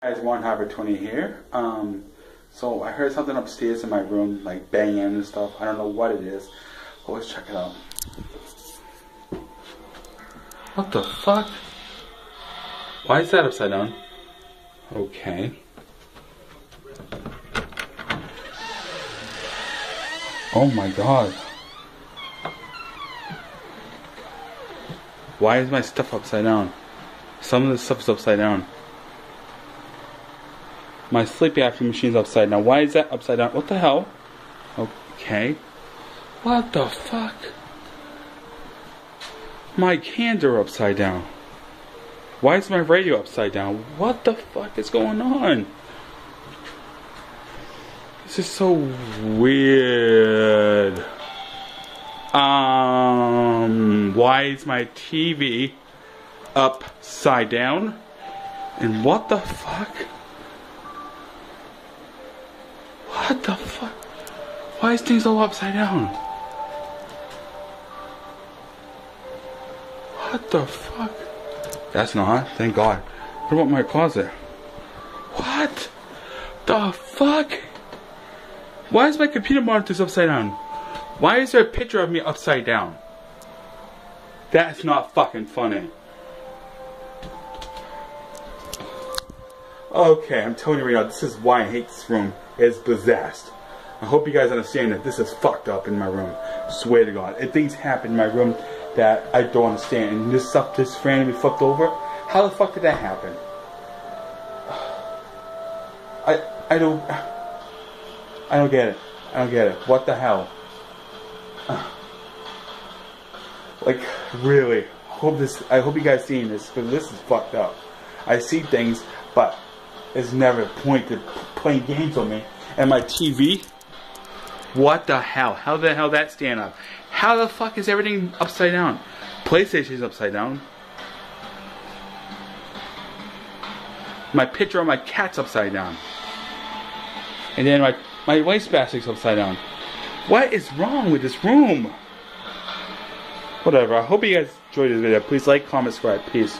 guys, Warren Harper 20 here. Um, so I heard something upstairs in my room, like banging and stuff. I don't know what it is. But let's check it out. What the fuck? Why is that upside down? Okay. Oh my god. Why is my stuff upside down? Some of the stuff is upside down. My sleep apnea machine's upside down. Why is that upside down? What the hell? Okay. What the fuck? My cans are upside down. Why is my radio upside down? What the fuck is going on? This is so weird. Um, why is my TV upside down? And what the fuck? What the fuck? Why is things all upside down? What the fuck? That's not. Thank God. What about my closet? What the fuck? Why is my computer monitor upside down? Why is there a picture of me upside down? That's not fucking funny. Okay, I'm telling you right now, this is why I hate this room. It's possessed. I hope you guys understand that this is fucked up in my room. Swear to God. If things happen in my room that I don't understand, and this stuff just randomly fucked over, how the fuck did that happen? I I don't I don't get it. I don't get it. What the hell? Like really, hope this. I hope you guys seen this because this is fucked up. I see things, but it's never point to playing games on me. And my TV. What the hell? How the hell that stand up? How the fuck is everything upside down? PlayStation's upside down. My picture of my cat's upside down. And then my, my wastebasket's upside down. What is wrong with this room? Whatever. I hope you guys enjoyed this video. Please like, comment, subscribe. Peace.